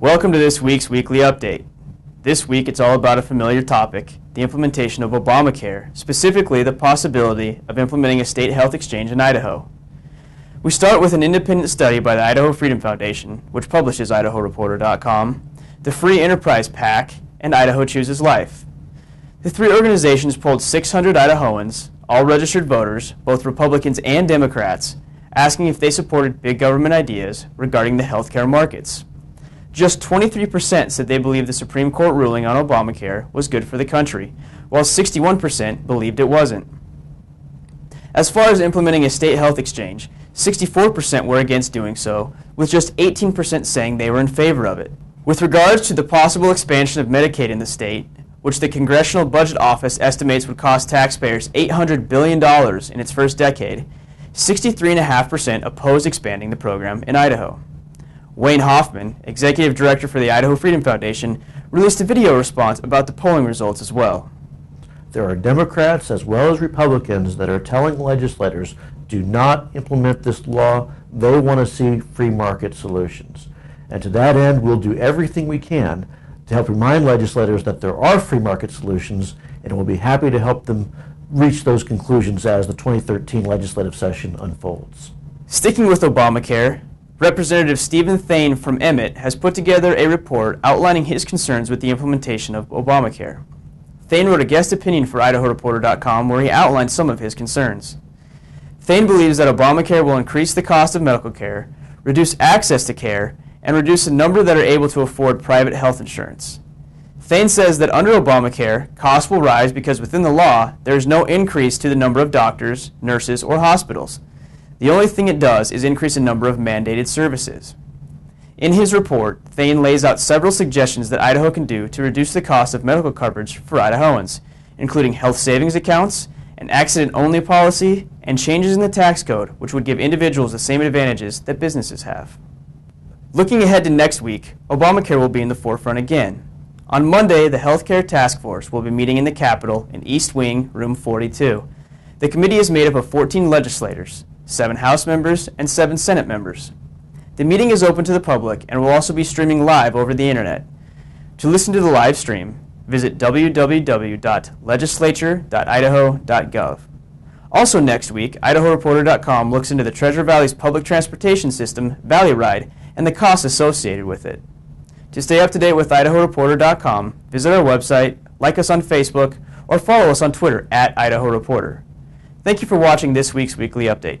Welcome to this week's weekly update. This week it's all about a familiar topic the implementation of Obamacare, specifically the possibility of implementing a state health exchange in Idaho. We start with an independent study by the Idaho Freedom Foundation, which publishes IdahoReporter.com, the Free Enterprise PAC, and Idaho Chooses Life. The three organizations polled 600 Idahoans, all registered voters, both Republicans and Democrats, asking if they supported big government ideas regarding the healthcare markets. Just 23% said they believed the Supreme Court ruling on Obamacare was good for the country, while 61% believed it wasn't. As far as implementing a state health exchange, 64% were against doing so, with just 18% saying they were in favor of it. With regards to the possible expansion of Medicaid in the state, which the Congressional Budget Office estimates would cost taxpayers $800 billion in its first decade, 63.5% oppose expanding the program in Idaho. Wayne Hoffman, executive director for the Idaho Freedom Foundation, released a video response about the polling results as well. There are Democrats as well as Republicans that are telling legislators do not implement this law. They want to see free market solutions. And to that end, we'll do everything we can to help remind legislators that there are free market solutions, and we'll be happy to help them reach those conclusions as the 2013 legislative session unfolds. Sticking with Obamacare, Representative Steven Thayn from Emmett has put together a report outlining his concerns with the implementation of Obamacare. Thayn wrote a guest opinion for IdahoReporter.com where he outlined some of his concerns. Thayn believes that Obamacare will increase the cost of medical care, reduce access to care, and reduce the number that are able to afford private health insurance. Thayn says that under Obamacare, costs will rise because within the law, there is no increase to the number of doctors, nurses, or hospitals. The only thing it does is increase the number of mandated services. In his report, Thayn lays out several suggestions that Idaho can do to reduce the cost of medical coverage for Idahoans, including health savings accounts, an accident-only policy, and changes in the tax code which would give individuals the same advantages that businesses have. Looking ahead to next week, Obamacare will be in the forefront again. On Monday, the Healthcare Task Force will be meeting in the Capitol in East Wing, Room 42. The committee is made up of 14 legislators, seven House members, and seven Senate members. The meeting is open to the public and will also be streaming live over the internet. To listen to the live stream, visit www.legislature.idaho.gov. Also next week, IdahoReporter.com looks into the Treasure Valley's public transportation system, Valley Ride, and the costs associated with it. To stay up to date with IdahoReporter.com, visit our website, like us on Facebook, or follow us on Twitter at Idaho Reporter. Thank you for watching this week's weekly update.